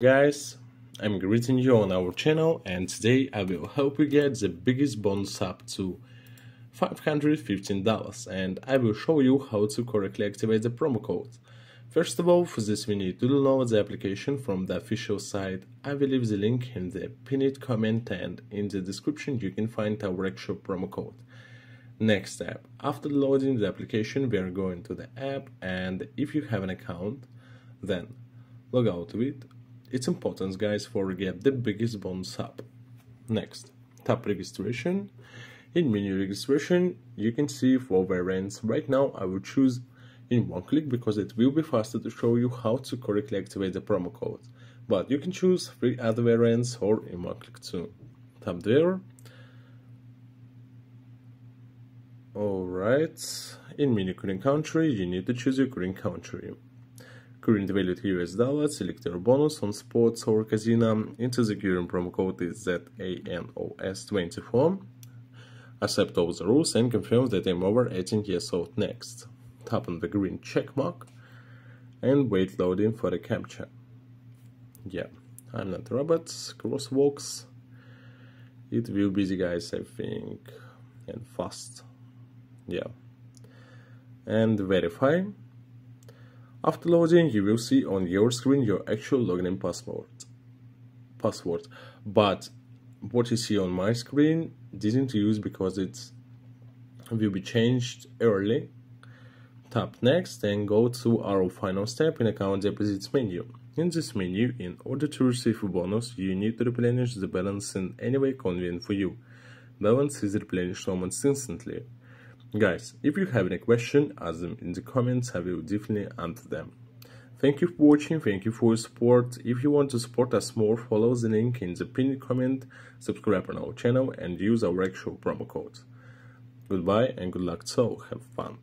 Guys, I'm greeting you on our channel and today I will help you get the biggest bonus up to $515 and I will show you how to correctly activate the promo code. First of all, for this we need to download the application from the official site. I will leave the link in the pinned comment and in the description you can find our actual promo code. Next step, after loading the application we are going to the app and if you have an account, then log out of it it's important guys for get the biggest bonus up. Next, tap registration. In menu registration, you can see four variants. Right now, I will choose in one click because it will be faster to show you how to correctly activate the promo code. But you can choose three other variants or in one click too. Tap there. Alright, in menu current country, you need to choose your current country current value to US dollar, select your bonus on sports or casino, enter the current promo code is ZANOS24, accept all the rules and confirm that I'm over 18 years old next. Tap on the green check mark and wait loading for the captcha. Yeah, I'm not a robot, crosswalks. It will be the guys I think and fast. Yeah. And verify after loading, you will see on your screen your actual login password. Password, but what you see on my screen didn't use because it will be changed early. Tap next and go to our final step in account deposits menu. In this menu, in order to receive a bonus, you need to replenish the balance in any way convenient for you. Balance is replenished almost instantly. Guys, if you have any question, ask them in the comments, I will definitely answer them. Thank you for watching, thank you for your support. If you want to support us more, follow the link in the pinned comment, subscribe on our channel and use our actual promo code. Goodbye and good luck so have fun.